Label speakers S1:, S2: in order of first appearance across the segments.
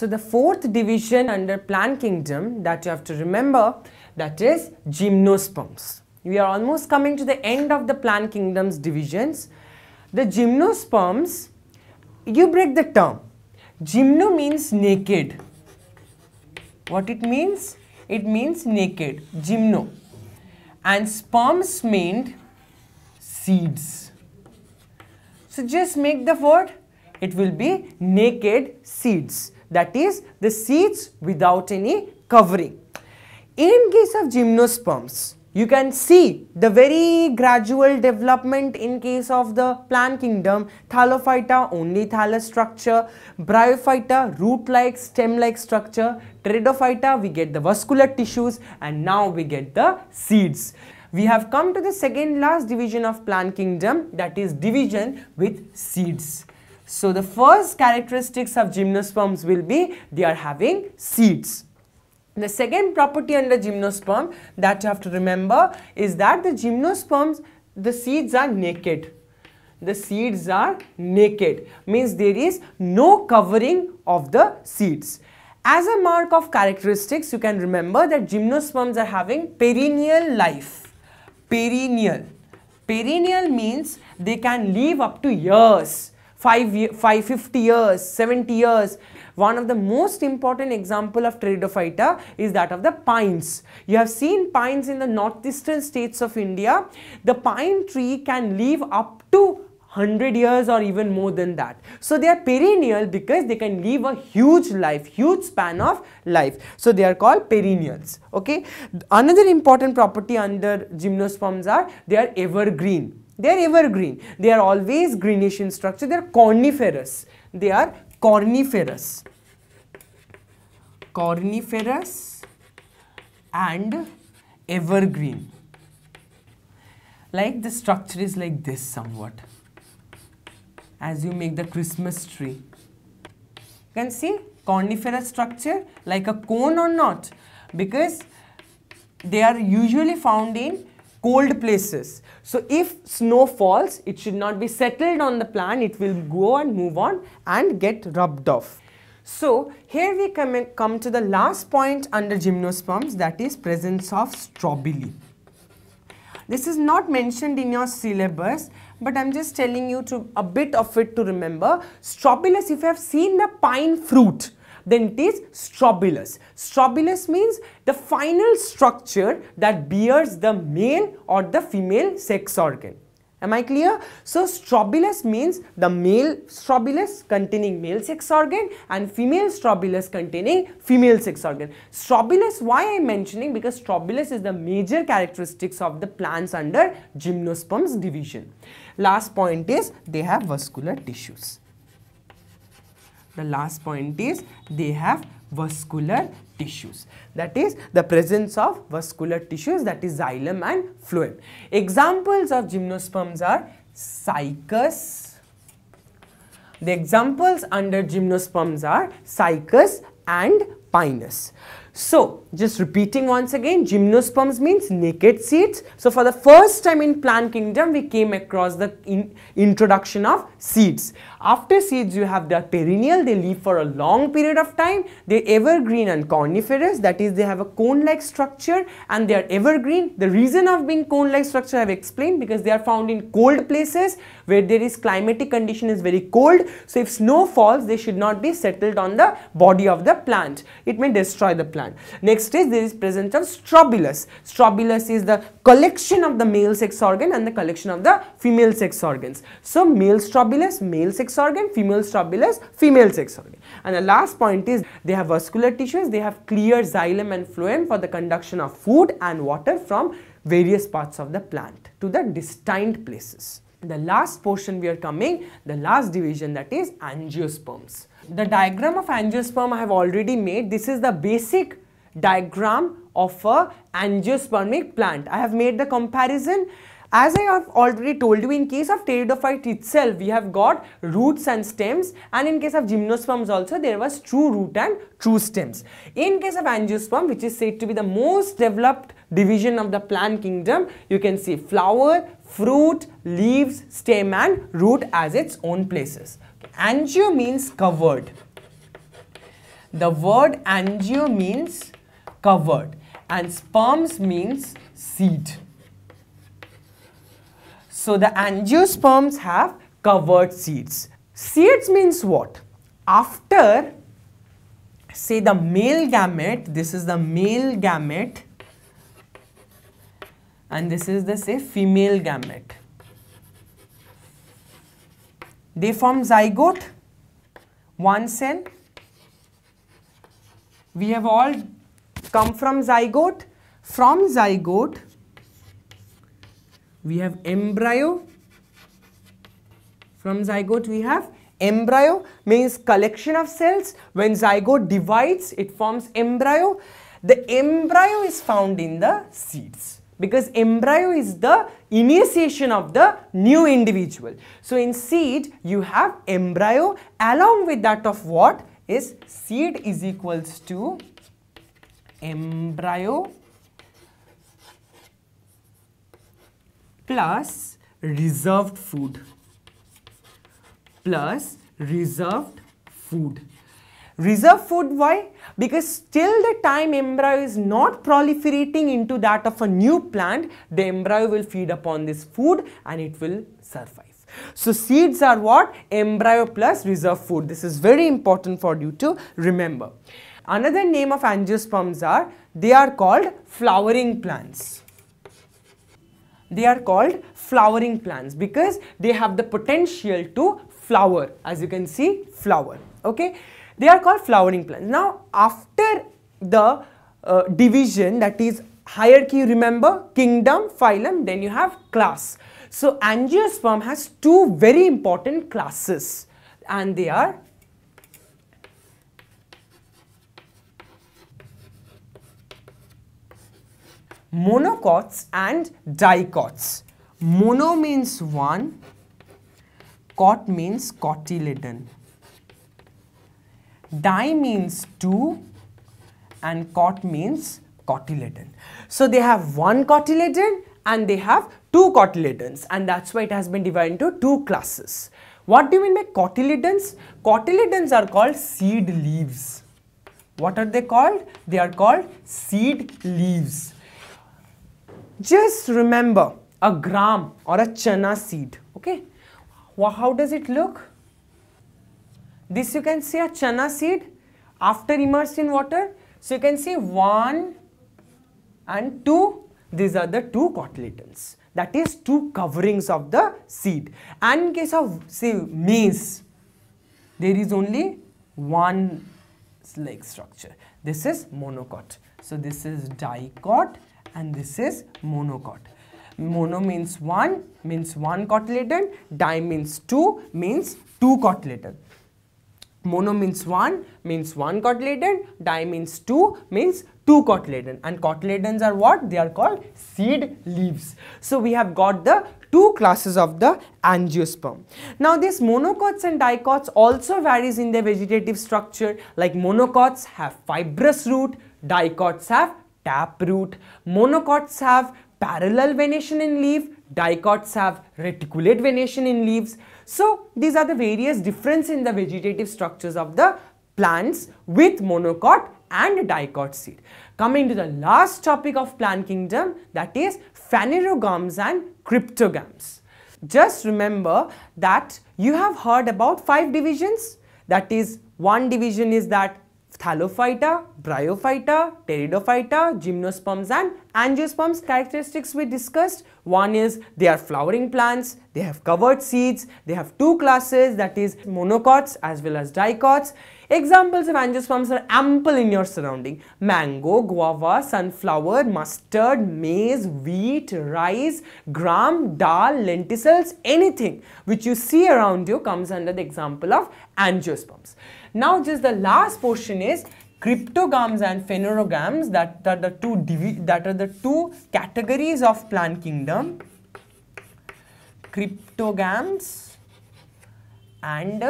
S1: So the fourth division under plant kingdom that you have to remember that is gymnosperms. We are almost coming to the end of the plant kingdom's divisions. The gymnosperms, you break the term. Gymno means naked. What it means? It means naked, gymno. And sperms mean seeds. So just make the word, it will be naked seeds. That is the seeds without any covering. In case of gymnosperms, you can see the very gradual development in case of the plant kingdom. Thallophyta only thallus structure, Bryophyta root-like, stem-like structure, Pteridophyta we get the vascular tissues and now we get the seeds. We have come to the second last division of plant kingdom that is division with seeds. So the first characteristics of gymnosperms will be they are having seeds. The second property under gymnosperm that you have to remember is that the gymnosperms, the seeds are naked. The seeds are naked, means there is no covering of the seeds. As a mark of characteristics, you can remember that gymnosperms are having perennial life. Perennial. Perennial means they can live up to years, 5, 5 50 years, 70 years. One of the most important example of Pteridophyta is that of the pines. You have seen pines in the northeastern states of India. The pine tree can live up to 100 years or even more than that. So they are perennial because they can live a huge life, huge span of life. So they are called perennials. Okay. Another important property under gymnosperms are they are evergreen. They are evergreen. They are always greenish in structure. They are corniferous. They are corniferous corniferous and evergreen like the structure is like this somewhat as you make the Christmas tree you can see coniferous structure like a cone or not because they are usually found in cold places. So if snow falls, it should not be settled on the plant, it will go and move on and get rubbed off. So here we come, in, come to the last point under gymnosperms that is presence of strobili. This is not mentioned in your syllabus but I am just telling you to a bit of it to remember. Strobilus if you have seen the pine fruit then it is strobilus. Strobilus means the final structure that bears the male or the female sex organ. Am I clear? So strobilus means the male strobilus containing male sex organ and female strobilus containing female sex organ. Strobilus why I am mentioning because strobilus is the major characteristics of the plants under gymnosperms division. Last point is they have vascular tissues. The last point is they have vascular tissues that is the presence of vascular tissues that is xylem and phloem. Examples of gymnosperms are cycas. The examples under gymnosperms are cycas and pinus. So, just repeating once again, gymnosperms means naked seeds. So, for the first time in plant kingdom, we came across the in introduction of seeds. After seeds, you have the perennial, they live for a long period of time. They're evergreen and coniferous. that is they have a cone-like structure and they are evergreen. The reason of being cone-like structure I have explained because they are found in cold places where there is climatic condition is very cold. So, if snow falls, they should not be settled on the body of the plant. It may destroy the plant. Next is there is presence of strobilus. Strobilus is the collection of the male sex organ and the collection of the female sex organs. So, male strobilus, male sex organ, female strobilus, female sex organ. And the last point is they have vascular tissues, they have clear xylem and phloem for the conduction of food and water from various parts of the plant to the destined places. The last portion we are coming, the last division that is angiosperms. The diagram of angiosperm I have already made. This is the basic diagram of a angiospermic plant. I have made the comparison as I have already told you in case of pteridophyte itself we have got roots and stems and in case of gymnosperms also there was true root and true stems. In case of angiosperm which is said to be the most developed division of the plant kingdom you can see flower, fruit, leaves, stem and root as its own places. Angio means covered. The word angio means covered and sperms means seed. So the angiosperms have covered seeds. Seeds means what? After say the male gamete, this is the male gamete and this is the say female gamete. They form zygote, one cell. We have all come from zygote. From zygote, we have embryo. From zygote, we have embryo means collection of cells. When zygote divides, it forms embryo. The embryo is found in the seeds because embryo is the initiation of the new individual. So in seed you have embryo along with that of what is seed is equals to embryo plus reserved food plus reserved food. Reserve food why? Because till the time embryo is not proliferating into that of a new plant, the embryo will feed upon this food and it will survive. So seeds are what? Embryo plus reserve food. This is very important for you to remember. Another name of angiosperms are, they are called flowering plants. They are called flowering plants because they have the potential to flower. As you can see, flower. Okay. They are called flowering plants. Now, after the uh, division that is hierarchy, remember kingdom, phylum, then you have class. So, angiosperm has two very important classes and they are monocots and dicots. Mono means one, cot means cotyledon. Di means two and cot means cotyledon. So they have one cotyledon and they have two cotyledons and that's why it has been divided into two classes. What do you mean by cotyledons? Cotyledons are called seed leaves. What are they called? They are called seed leaves. Just remember a gram or a chana seed. Okay. How does it look? This you can see a chana seed after immersed in water. So you can see 1 and 2, these are the two cotyledons. That is two coverings of the seed. And in case of say maize, there is only one leg structure. This is monocot. So this is dicot and this is monocot. Mono means 1 means 1 cotyledon, di means 2 means 2 cotyledon. Mono means 1 means 1 cotyledon, di means 2 means 2 cotyledon and cotyledons are what? They are called seed leaves. So we have got the two classes of the angiosperm. Now these monocots and dicots also varies in their vegetative structure like monocots have fibrous root, dicots have tap root, monocots have parallel venation in leaf, dicots have reticulate venation in leaves. So these are the various difference in the vegetative structures of the plants with monocot and dicot seed. Coming to the last topic of plant kingdom that is phanerogams and cryptogams. Just remember that you have heard about five divisions that is one division is that Thallophyta, Bryophyta, Pteridophyta, Gymnosperms and Angiosperms characteristics we discussed. One is they are flowering plants, they have covered seeds, they have two classes that is monocots as well as dicots. Examples of angiosperms are ample in your surrounding. Mango, guava, sunflower, mustard, maize, wheat, rice, gram, dal, lentils, anything which you see around you comes under the example of angiosperms. Now just the last portion is cryptogams and phanerogams that are the two that are the two categories of plant kingdom. Cryptogams and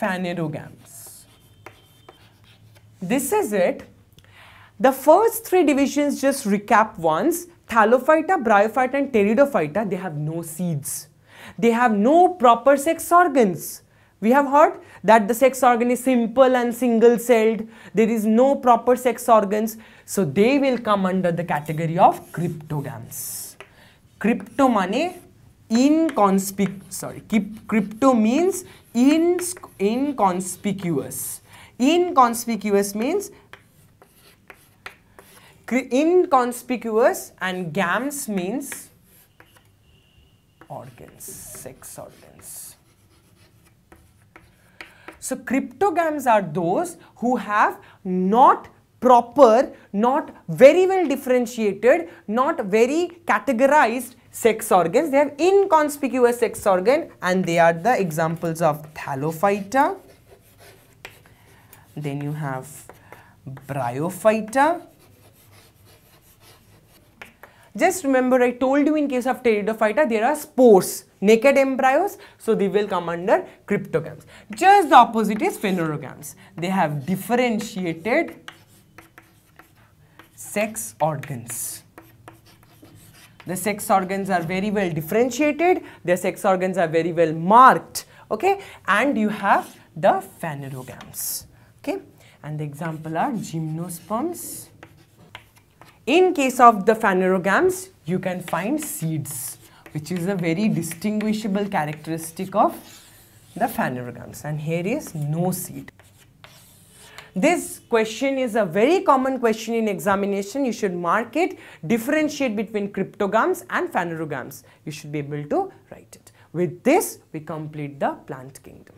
S1: phanerogams this is it. The first three divisions just recap once. Thallophyta bryophyta and pteridophyta they have no seeds. They have no proper sex organs We have heard that the sex organ is simple and single celled. There is no proper sex organs. So they will come under the category of cryptogams. Crypto money sorry crypto means in inconspicuous inconspicuous means inconspicuous and gams means organs sex organs so cryptogams are those who have not proper, not very well differentiated, not very categorized sex organs. They have inconspicuous sex organ and they are the examples of Thallophyta. Then you have Bryophyta. Just remember I told you in case of Pteridophyta there are spores, naked embryos, so they will come under cryptogams. Just the opposite is phanerogams. They have differentiated sex organs. The sex organs are very well differentiated, their sex organs are very well marked, okay, and you have the phanerogams, okay, and the example are gymnosperms. In case of the phanerogams, you can find seeds, which is a very distinguishable characteristic of the phanerogams, and here is no seed. This question is a very common question in examination. You should mark it, differentiate between cryptogams and phanerogams. You should be able to write it. With this, we complete the plant kingdom.